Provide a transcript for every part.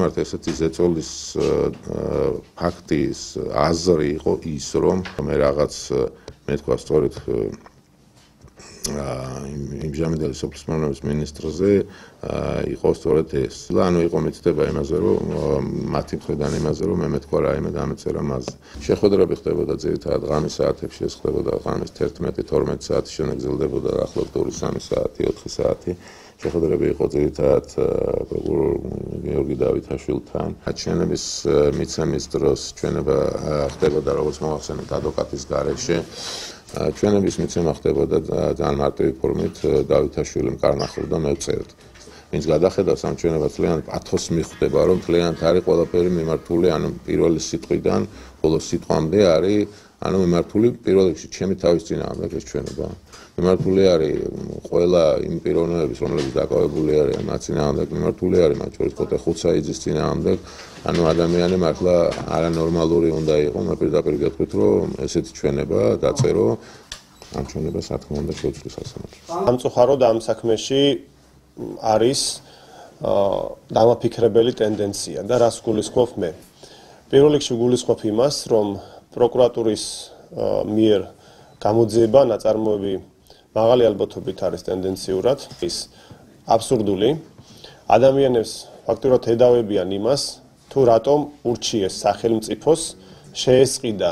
მარტო ესეთი ზეწოლის ფაქტის აზრი იყო ის, რომ მე რაღაც მე თქვა სწორედ იმ ჯამიდალის სოფლის მეურნეობის ministrze იყო სწორედ ეს. ანუ იყო მიწდება იმაზე, რომ მათი მხრიდან იმაზე, რომ მე მეთქვა რაიმე დამეწერა მას. შეხვედრები ხდებოდა ძირითადად ღამის საათებში, ეს ხდებოდა ღამის 11-12 საათი, შემდეგ გრძელდებოდა ახლობლად 2-3 საათი, 4 საათი. შეხვედრები იყო ძირითადად პროკურორ გიორგი დავითაშვილთან. აჩვენების მიცემის დროს ჩვენება ხდებოდა როგორც მოახსენეთ ადვოკატის გარეშე. ჩვენების მიცემა ხდებოდა ძალიან მარტივი ფორმით დავითაშვილიმ კარნახობდა მე ვწერთ ვინც გადახედავს ამ ჩვენებას ძალიან პათოს მიხვდება რომ ძალიან არის ყველაფერი მიმართული ანუ პირველი სიტყვიდან ბოლო სიტყვამდე არის ანუ მიმართული პირველ რიგში ჩემი თავის წინააღმდეგ ეს ჩვენება მიმართული არის ყველა იმ პიროვნებების რომლებიც დაკავებული არიან მათ წინააღმდეგ მიმართული არის მათ შორის კოტე ხუცაიძის წინააღმდეგ ანუ ადამიანი მართლა არანორმალური უნდა იყოს, მე პირდაპირ გეტყვით, რომ ესეთი ჩვენება დაწერო ამ ჩვენებას რა თქმა უნდა შეუძლის ასამართლოს. სამწუხაროდ ამ საქმეში არის დამაფიქრებელი ტენდენცია და რას გულისხმობ მე? პირველ რიგში გულისხმობ იმას, რომ პროკურატურის მიერ გამოძიება ნაწარმოები მაღალი ალბათობით არის ტენდენციურად ის აბსურდული ადამიანებს ფაქტურად ედავებიან იმას თუ რატომ ურჩიეს სახელმწიფოს შეესყიდა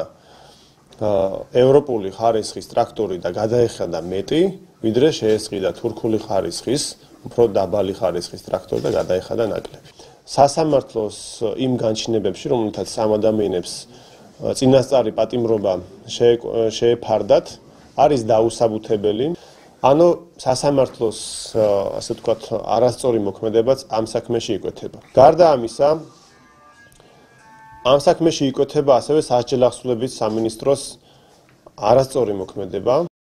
ევროპული ხარისხის ტრაქტორი და გადაეხადა მეტი, ვიდრე შეესყიდა თურქული ხარისხის, უფრო დაბალი ხარისხის ტრაქტორი და გადაეხადა ნაკლები. სასამართლოს იმ განჩინებებში, რომელთაც სამ ადამიანებს წინასწარი პატიმრობა შეეფარდათ, არის დაუსაბუთებელი. ანუ სასამართლოს ასე ვთქვათ, არასწორი მოქმედებაც ამ საქმეში იკვეთება. გარდა ამისა, ამ საქმეში იკვეთება ასევე სასჯელახსულების სამინისტროს არასწორი მოქმედება